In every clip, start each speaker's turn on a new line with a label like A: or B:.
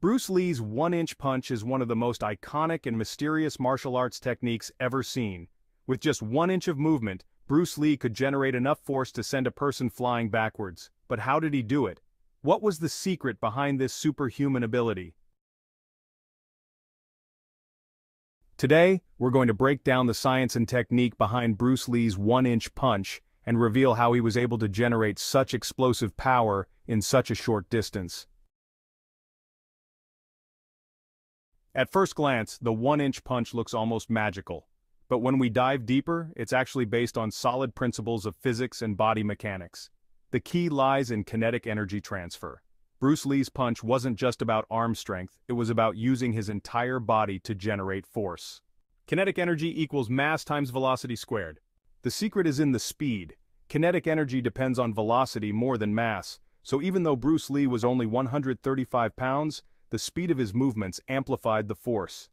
A: Bruce Lee's one-inch punch is one of the most iconic and mysterious martial arts techniques ever seen. With just one inch of movement, Bruce Lee could generate enough force to send a person flying backwards. But how did he do it? What was the secret behind this superhuman ability? Today, we're going to break down the science and technique behind Bruce Lee's one-inch punch and reveal how he was able to generate such explosive power in such a short distance. At first glance, the one-inch punch looks almost magical. But when we dive deeper, it's actually based on solid principles of physics and body mechanics. The key lies in kinetic energy transfer. Bruce Lee's punch wasn't just about arm strength, it was about using his entire body to generate force. Kinetic energy equals mass times velocity squared. The secret is in the speed. Kinetic energy depends on velocity more than mass, so even though Bruce Lee was only 135 pounds, the speed of his movements amplified the force.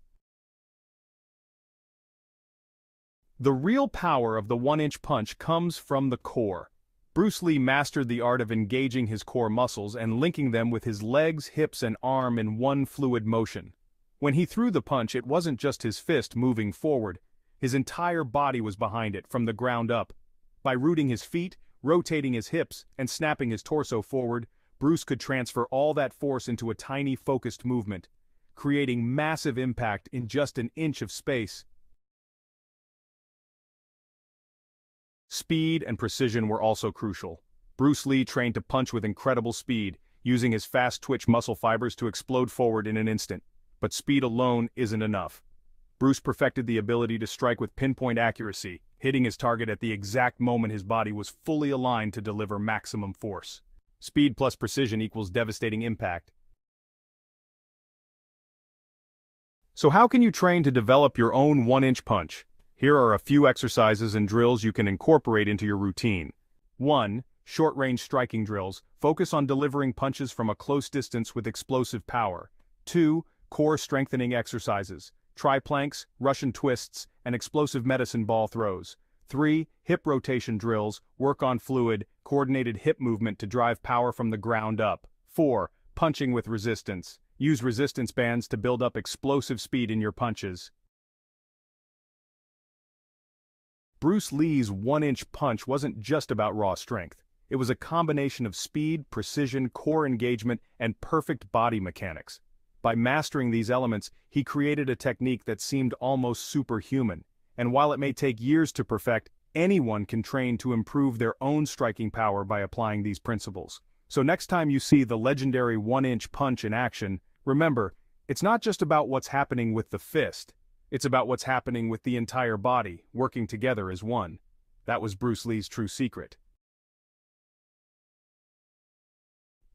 A: The real power of the one-inch punch comes from the core. Bruce Lee mastered the art of engaging his core muscles and linking them with his legs, hips and arm in one fluid motion. When he threw the punch it wasn't just his fist moving forward, his entire body was behind it from the ground up. By rooting his feet, rotating his hips, and snapping his torso forward, Bruce could transfer all that force into a tiny focused movement, creating massive impact in just an inch of space. Speed and precision were also crucial. Bruce Lee trained to punch with incredible speed, using his fast-twitch muscle fibers to explode forward in an instant. But speed alone isn't enough. Bruce perfected the ability to strike with pinpoint accuracy, hitting his target at the exact moment his body was fully aligned to deliver maximum force. Speed plus precision equals devastating impact. So how can you train to develop your own one-inch punch? Here are a few exercises and drills you can incorporate into your routine. 1. Short-range striking drills. Focus on delivering punches from a close distance with explosive power. 2. Core strengthening exercises. Try planks, Russian twists, and explosive medicine ball throws. 3. Hip rotation drills, work on fluid, coordinated hip movement to drive power from the ground up. 4. Punching with resistance. Use resistance bands to build up explosive speed in your punches. Bruce Lee's one-inch punch wasn't just about raw strength. It was a combination of speed, precision, core engagement, and perfect body mechanics. By mastering these elements, he created a technique that seemed almost superhuman and while it may take years to perfect, anyone can train to improve their own striking power by applying these principles. So next time you see the legendary one-inch punch in action, remember, it's not just about what's happening with the fist, it's about what's happening with the entire body, working together as one. That was Bruce Lee's true secret.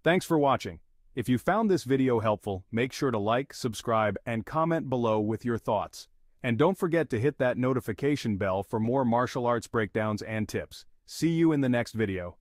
A: Thanks for watching. If you found this video helpful, make sure to like, subscribe, and comment below with your thoughts. And don't forget to hit that notification bell for more martial arts breakdowns and tips. See you in the next video.